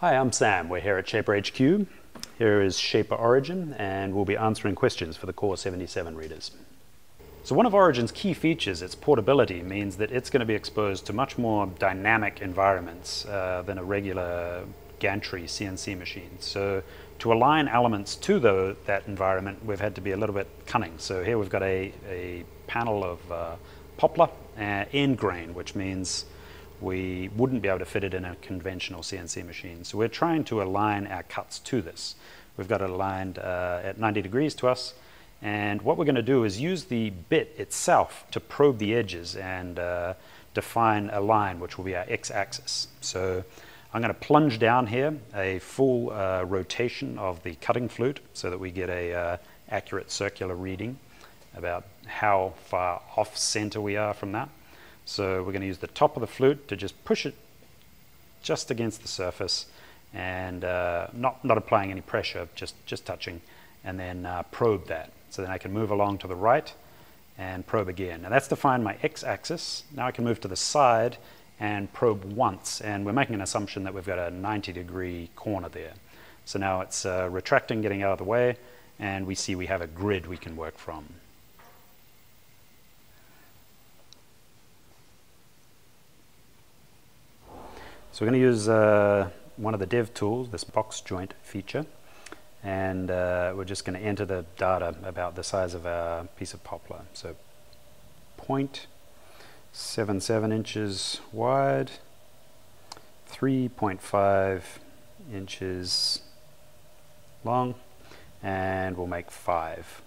Hi, I'm Sam. We're here at Shaper HQ. Here is Shaper Origin, and we'll be answering questions for the Core 77 readers. So one of Origin's key features, its portability, means that it's going to be exposed to much more dynamic environments uh, than a regular gantry CNC machine. So to align elements to the, that environment, we've had to be a little bit cunning. So here we've got a, a panel of uh, poplar uh, end grain, which means we wouldn't be able to fit it in a conventional CNC machine. So we're trying to align our cuts to this. We've got it aligned uh, at 90 degrees to us. And what we're going to do is use the bit itself to probe the edges and uh, define a line, which will be our x-axis. So I'm going to plunge down here a full uh, rotation of the cutting flute so that we get a uh, accurate circular reading about how far off center we are from that. So we're going to use the top of the flute to just push it just against the surface and uh, not, not applying any pressure, just, just touching, and then uh, probe that. So then I can move along to the right and probe again. Now that's defined my x-axis. Now I can move to the side and probe once, and we're making an assumption that we've got a 90 degree corner there. So now it's uh, retracting, getting out of the way, and we see we have a grid we can work from. So we're going to use uh, one of the dev tools, this box joint feature, and uh, we're just going to enter the data about the size of our piece of poplar. So 0.77 inches wide, 3.5 inches long, and we'll make 5.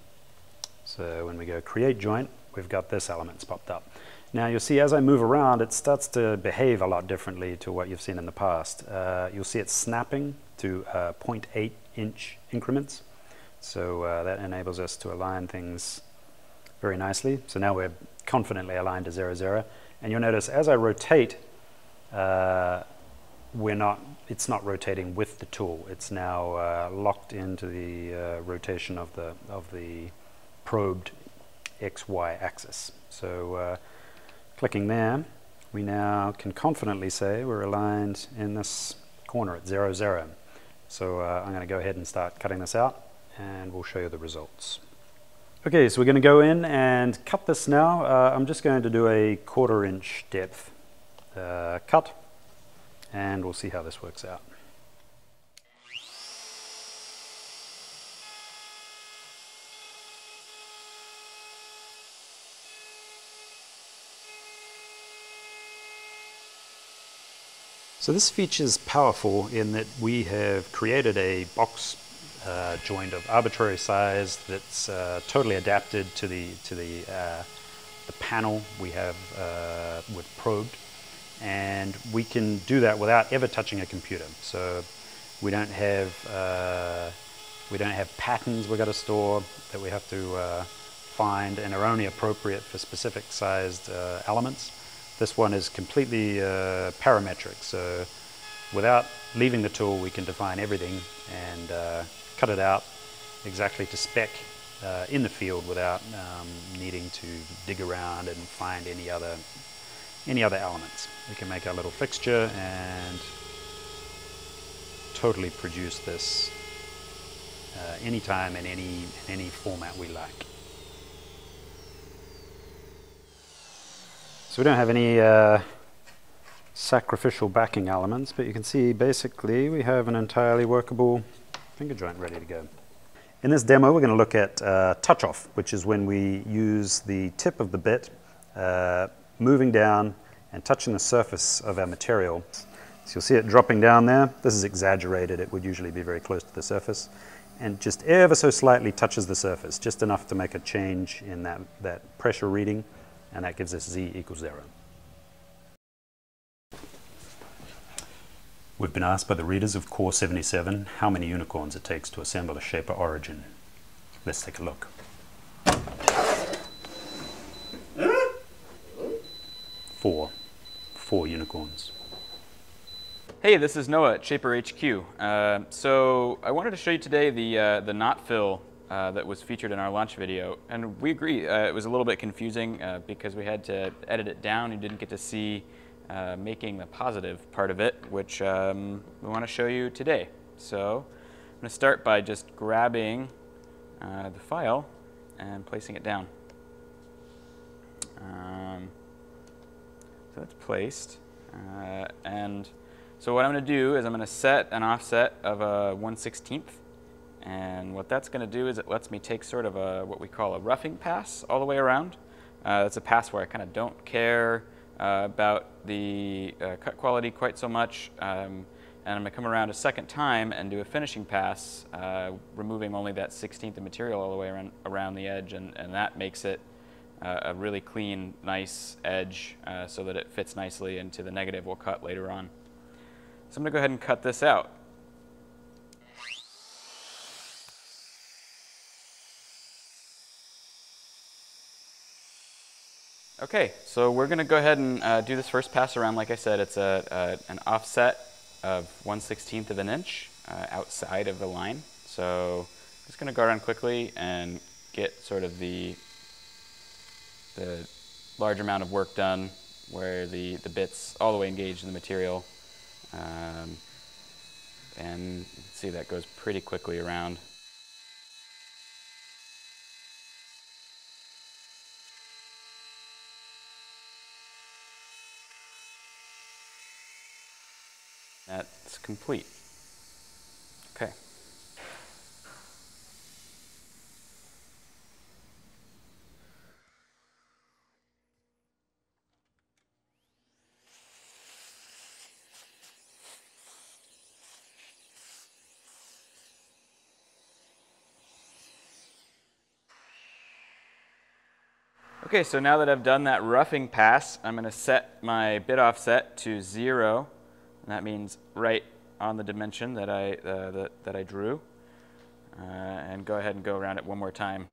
So when we go create joint, we've got this elements popped up. Now you'll see as I move around, it starts to behave a lot differently to what you've seen in the past. Uh, you'll see it snapping to uh, 0.8 inch increments. So uh, that enables us to align things very nicely. So now we're confidently aligned to 0, 0. And you'll notice as I rotate, uh, we're not, it's not rotating with the tool. It's now uh, locked into the uh, rotation of the, of the probed XY axis. So Clicking there, we now can confidently say we're aligned in this corner at 0, 0. So uh, I'm going to go ahead and start cutting this out and we'll show you the results. Okay, so we're going to go in and cut this now. Uh, I'm just going to do a quarter inch depth uh, cut and we'll see how this works out. So this feature is powerful in that we have created a box uh, joint of arbitrary size that's uh, totally adapted to the to the uh, the panel we have uh, with probed, and we can do that without ever touching a computer. So we don't have uh, we don't have patterns we've got to store that we have to uh, find and are only appropriate for specific sized elements. This one is completely uh, parametric, so without leaving the tool we can define everything and uh, cut it out exactly to spec uh, in the field without um, needing to dig around and find any other any other elements. We can make our little fixture and totally produce this uh, anytime in any, in any format we like. So we don't have any uh, sacrificial backing elements, but you can see basically we have an entirely workable finger joint ready to go. In this demo, we're going to look at uh, touch off, which is when we use the tip of the bit uh, moving down and touching the surface of our material. So you'll see it dropping down there. This is exaggerated. It would usually be very close to the surface. And just ever so slightly touches the surface, just enough to make a change in that, that pressure reading and that gives us z equals 0. We've been asked by the readers of Core 77 how many unicorns it takes to assemble a Shaper Origin. Let's take a look. Four. Four unicorns. Hey, this is Noah at Shaper HQ. Uh, so I wanted to show you today the, uh, the knot fill uh, that was featured in our launch video. And we agree, uh, it was a little bit confusing uh, because we had to edit it down. You didn't get to see uh, making the positive part of it, which um, we want to show you today. So I'm going to start by just grabbing uh, the file and placing it down. Um, so that's placed. And so what I'm going to do is I'm going to set an offset of a 1 16th. And what that's going to do is it lets me take sort of a what we call a roughing pass all the way around. Uh, that's a pass where I kind of don't care uh, about the uh, cut quality quite so much. Um, and I'm going to come around a second time and do a finishing pass, uh, removing only that 16th of material all the way around, around the edge, and, and that makes it uh, a really clean, nice edge uh, so that it fits nicely into the negative we'll cut later on. So I'm going to go ahead and cut this out. Okay, so we're going to go ahead and uh, do this first pass around. Like I said, it's a, a an offset of 1 16th of an inch uh, outside of the line. So I'm just going to go around quickly and get sort of the, the large amount of work done where the, the bits all the way engaged in the material. Um, and see that goes pretty quickly around. That's complete. Okay. Okay, so now that I've done that roughing pass, I'm going to set my bit offset to zero and that means right on the dimension that I, uh, that, that I drew. Uh, and go ahead and go around it one more time.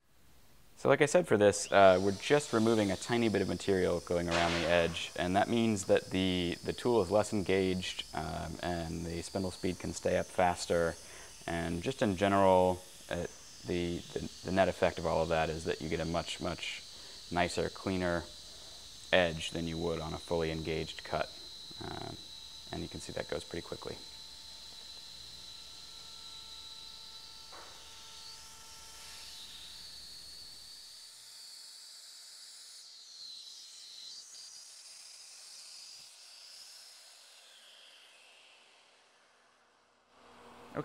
So like I said for this, uh, we're just removing a tiny bit of material going around the edge, and that means that the, the tool is less engaged um, and the spindle speed can stay up faster. And just in general, it, the, the, the, net effect of all of that is that you get a much, much nicer, cleaner edge than you would on a fully engaged cut. Uh, and you can see that goes pretty quickly.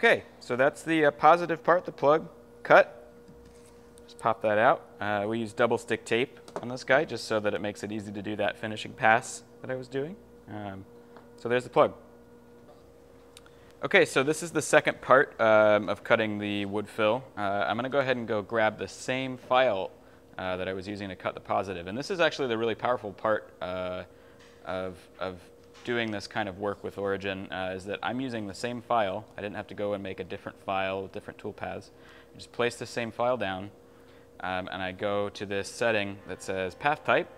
Okay, so that's the uh, positive part, the plug cut. Just pop that out. Uh, we use double stick tape on this guy just so that it makes it easy to do that finishing pass that I was doing. Um, so there's the plug. Okay, so this is the second part um, of cutting the wood fill. Uh, I'm going to go ahead and go grab the same file uh, that I was using to cut the positive. And this is actually the really powerful part uh, of, of doing this kind of work with Origin, uh, is that I'm using the same file. I didn't have to go and make a different file with different tool paths. I just place the same file down, um, and I go to this setting that says path type,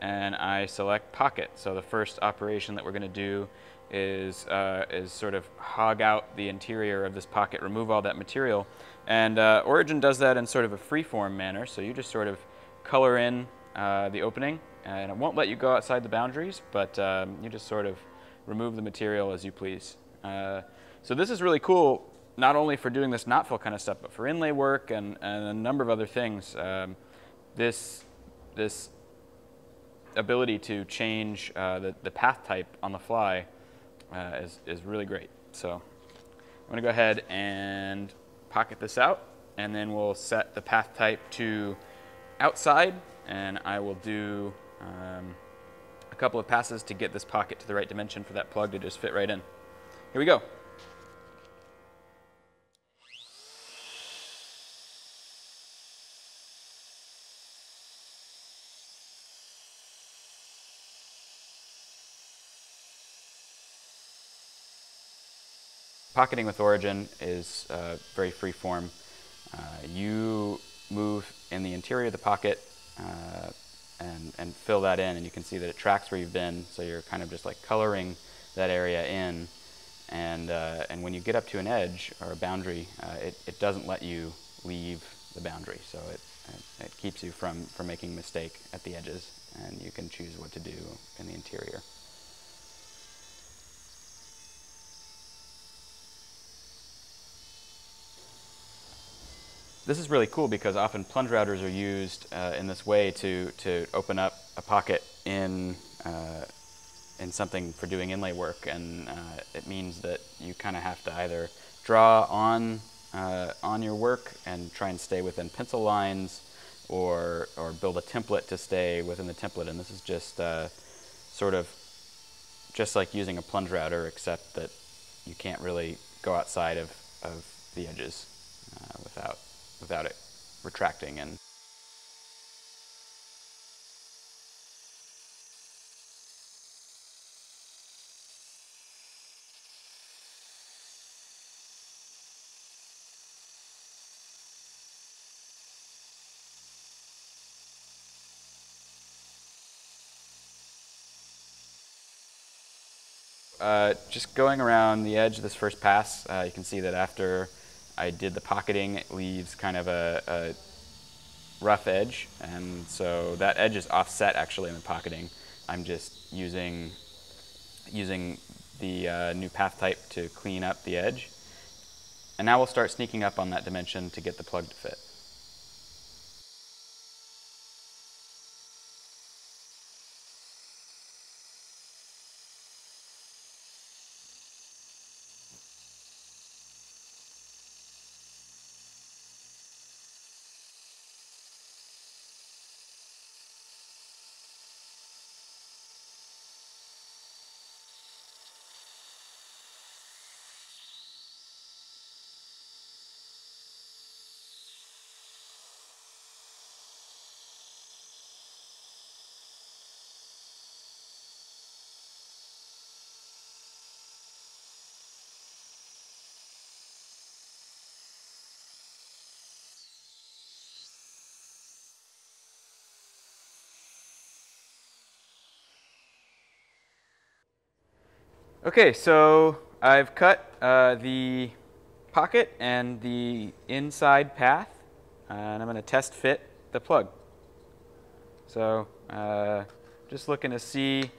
and I select pocket. So the first operation that we're going to do is, uh, is sort of hog out the interior of this pocket, remove all that material. And uh, Origin does that in sort of a free-form manner. So you just sort of color in uh, the opening, and it won't let you go outside the boundaries, but um, you just sort of remove the material as you please. Uh, so this is really cool, not only for doing this knot fill kind of stuff, but for inlay work and, and a number of other things. Um, this, this ability to change uh, the, the path type on the fly uh, is, is really great. So I'm going to go ahead and pocket this out, and then we'll set the path type to outside, and I will do um, a couple of passes to get this pocket to the right dimension for that plug to just fit right in. Here we go. Pocketing with Origin is uh, very free form. Uh, you move in the interior of the pocket uh, and, and fill that in and you can see that it tracks where you've been so you're kind of just like coloring that area in and, uh, and when you get up to an edge or a boundary uh, it, it doesn't let you leave the boundary so it, it, it keeps you from, from making mistake at the edges and you can choose what to do in the interior. This is really cool because often plunge routers are used uh, in this way to, to open up a pocket in, uh, in something for doing inlay work. And uh, it means that you kind of have to either draw on, uh, on your work and try and stay within pencil lines or, or build a template to stay within the template. And this is just uh, sort of just like using a plunge router, except that you can't really go outside of, of the edges uh, without, without it retracting and Uh, just going around the edge of this first pass, uh, you can see that after I did the pocketing, it leaves kind of a, a, rough edge. And so that edge is offset actually in the pocketing. I'm just using, using the uh, new path type to clean up the edge. And now we'll start sneaking up on that dimension to get the plug to fit. Okay, so I've cut uh, the pocket and the inside path, and I'm going to test fit the plug. So uh, just looking to see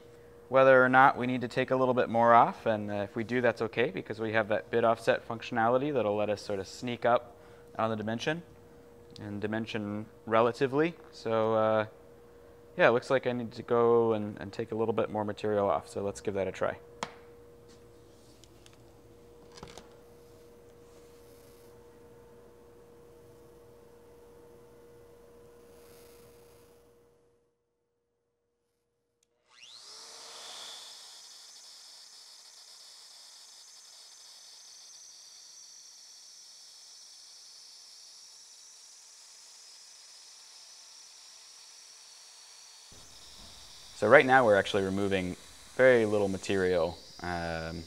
whether or not we need to take a little bit more off, and uh, if we do, that's okay, because we have that bit offset functionality that'll let us sort of sneak up on the dimension and dimension relatively. So uh, yeah, it looks like I need to go and, and take a little bit more material off, so let's give that a try. So right now we're actually removing very little material. Um,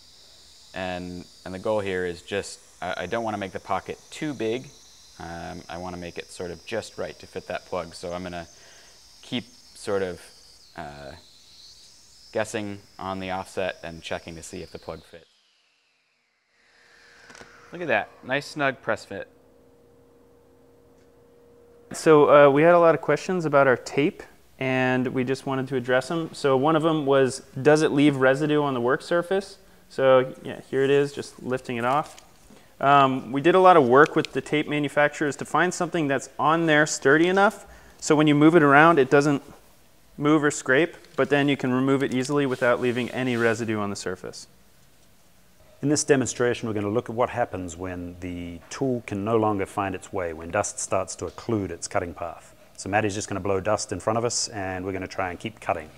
and, and the goal here is just, I, I don't want to make the pocket too big. Um, I want to make it sort of just right to fit that plug. So I'm going to keep sort of uh, guessing on the offset and checking to see if the plug fits. Look at that, nice snug press fit. So uh, we had a lot of questions about our tape and we just wanted to address them. So one of them was, does it leave residue on the work surface? So yeah, here it is, just lifting it off. Um, we did a lot of work with the tape manufacturers to find something that's on there sturdy enough so when you move it around it doesn't move or scrape, but then you can remove it easily without leaving any residue on the surface. In this demonstration, we're going to look at what happens when the tool can no longer find its way, when dust starts to occlude its cutting path. So Maddie's just going to blow dust in front of us and we're going to try and keep cutting.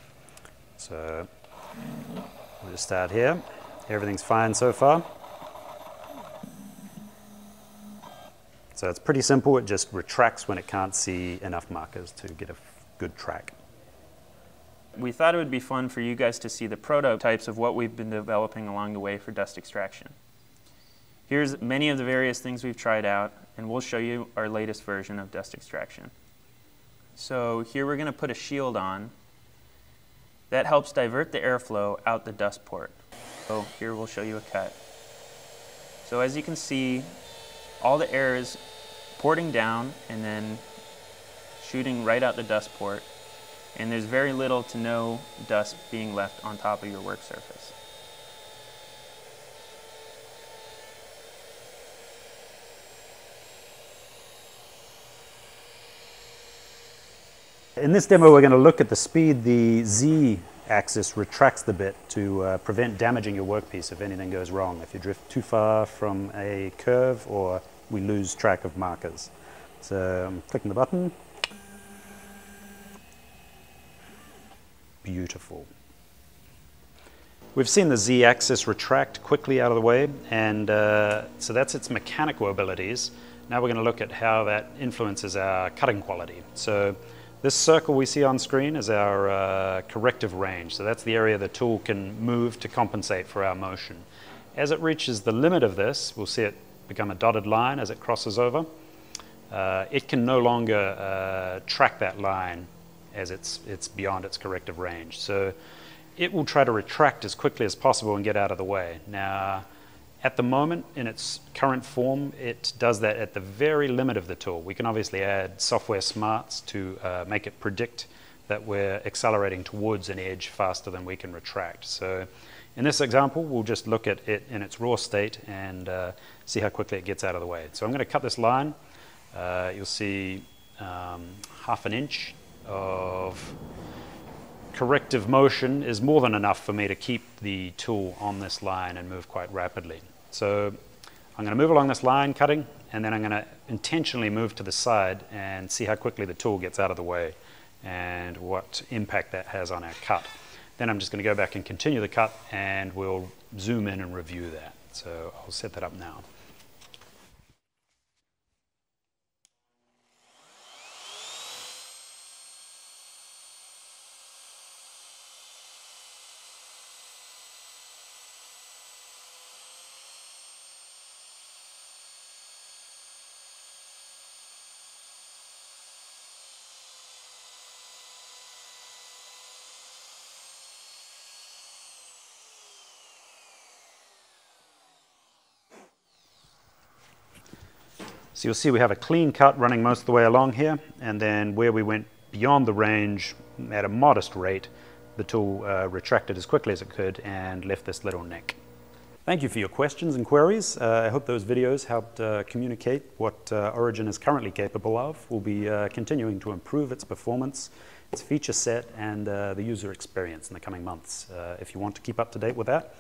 So we'll just start here. Everything's fine so far. So it's pretty simple. It just retracts when it can't see enough markers to get a good track. We thought it would be fun for you guys to see the prototypes of what we've been developing along the way for dust extraction. Here's many of the various things we've tried out, and we'll show you our latest version of dust extraction. So here we're going to put a shield on. That helps divert the airflow out the dust port. So here we'll show you a cut. So as you can see, all the air is porting down and then shooting right out the dust port. And there's very little to no dust being left on top of your work surface. In this demo, we're going to look at the speed the Z axis retracts the bit to uh, prevent damaging your workpiece if anything goes wrong, if you drift too far from a curve or we lose track of markers. So I'm clicking the button. Beautiful. We've seen the z-axis retract quickly out of the way, and uh, so that's its mechanical abilities. Now we're going to look at how that influences our cutting quality. So this circle we see on screen is our uh, corrective range. So that's the area the tool can move to compensate for our motion. As it reaches the limit of this, we'll see it become a dotted line as it crosses over. Uh, it can no longer uh, track that line as it's, it's beyond its corrective range. So it will try to retract as quickly as possible and get out of the way. Now, at the moment, in its current form, it does that at the very limit of the tool. We can obviously add software smarts to uh, make it predict that we're accelerating towards an edge faster than we can retract. So in this example, we'll just look at it in its raw state and uh, see how quickly it gets out of the way. So I'm going to cut this line. Uh, you'll see um, half an inch of corrective motion is more than enough for me to keep the tool on this line and move quite rapidly. So I'm going to move along this line cutting and then I'm going to intentionally move to the side and see how quickly the tool gets out of the way and what impact that has on our cut. Then I'm just going to go back and continue the cut and we'll zoom in and review that. So I'll set that up now. So you'll see we have a clean cut running most of the way along here, and then where we went beyond the range at a modest rate, the tool uh, retracted as quickly as it could and left this little nick. Thank you for your questions and queries. Uh, I hope those videos helped uh, communicate what uh, Origin is currently capable of. We'll be uh, continuing to improve its performance, its feature set, and uh, the user experience in the coming months. if you want to keep up to date with that,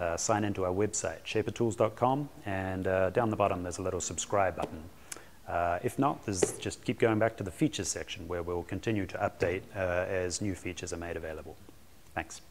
uh, sign into our website, shapertools.com, and uh, down the bottom there's a little subscribe button. Uh, if not, just keep going back to the features section where we'll continue to update uh, as new features are made available. Thanks.